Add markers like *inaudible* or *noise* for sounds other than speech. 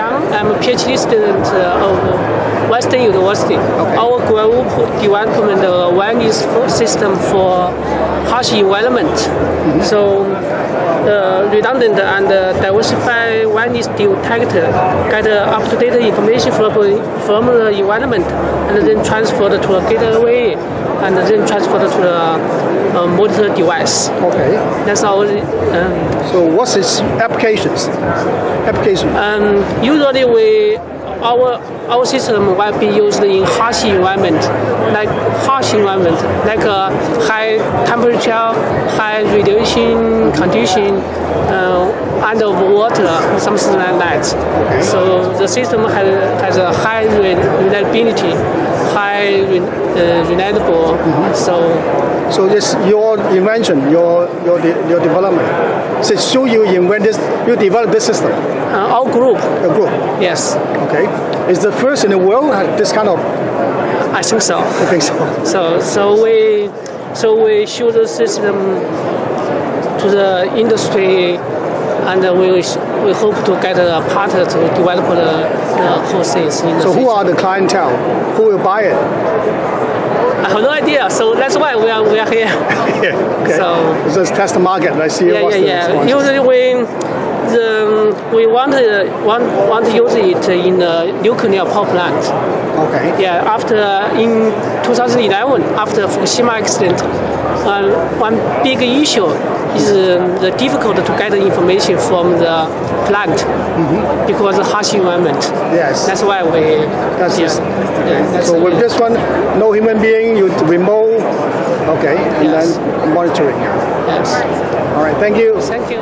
I'm a PhD student uh, of Western University. Our group development uh, wireless system for harsh environment. So the redundant and uh, diversified wireless detector get uh, up-to-date information from, from the environment and then transferred to a gateway and then transferred to the uh, monitor device. Okay. That's our um, So what's its applications? Application. um, usually we our our system will be used in harsh environment, like harsh environment, like uh, high temperature, high radiation condition, uh, underwater, something like that. So the system has, has a high reliability, high uh, reliable. So So it's your invention, your your de- your development. So, so you invent this, you develop this system, uh, our group, your group. yes, Okay. Is the first in the world have this kind of. I think so. I think so. So so we so we show the system to the industry, and uh, we we hope to get a partner to develop the, the whole things in the So who future. are the clientele? Who will buy it? I have no idea. So that's why we are we are here. *laughs* Yeah. Okay. So- Let's just test the market. Let's see Yeah, what's yeah, the yeah. Usually we the we want to want want to use it in the nuclear power plant. Okay. Yeah, after in 2011, after Fukushima accident, uh, one big issue is um, the difficult to get the information from the plant because of the harsh environment. Mm-hmm. Yes. That's why we. That's yeah, just- yeah, that's So with this one, no human being, you remote. Okay. And Yes. then monitoring. Yes. All right. Thank you. Thank you.